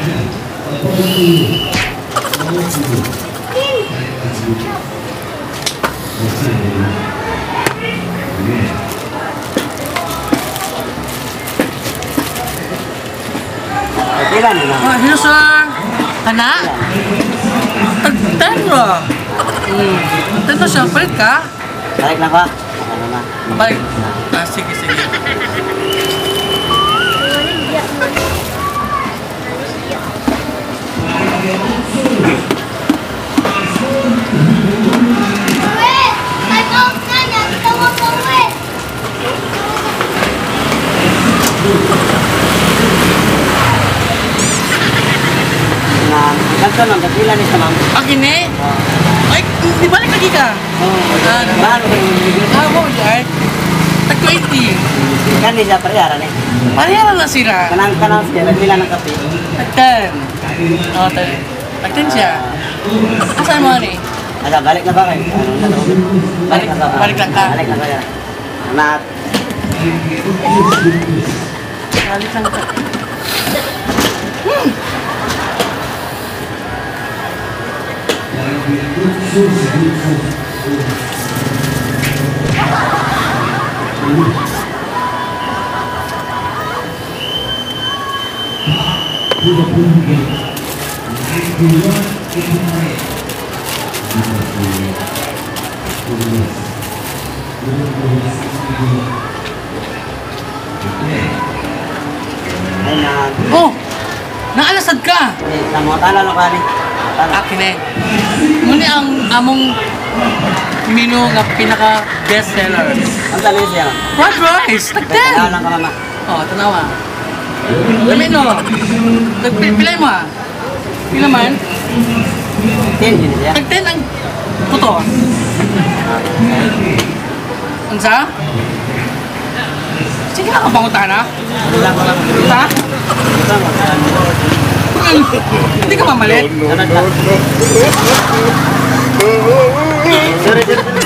Ilan na? Ah, yun sa... Kana? Tagtan mo. Tento siya, balik ka? Balik na ba? Balik. Ah, sige, sige. Na, ganito lang, kapila ni sa ma'am. Akin eh. Ay, di balik lagi ka? Oo. Ah, Bago ko yung bibigyan. Ah, mo, Art. Tag 20. Kan di siya pariyaran eh. Pareha lang sila. Kanang kanang siya, nagpila ng kape. Tagtan. Oo, tag tagtan siya. Asan mo ni? Asa, balik na ba kayo? Ano na daw? Balik- na ba? balik lang ka? Balik na kayo. Mat. Balik lang ka. Ay Oh! Naalasad ka! Eh, mga tala lang kani. Eh. Muni ang among menu nga pinaka best seller. Ang tala siya. Fried rice! Tala Tagtan! lang ka mama. Oh, tanawa. Dami no. Pilay mo ah. Pila man? Tin, yun siya. Tagten ang puto. Unsa? Sige na kapangutan ha? Ano lang lang. Ha? Ito lang ko. Hindi ka mamalit? Ta? Sorry, sorry.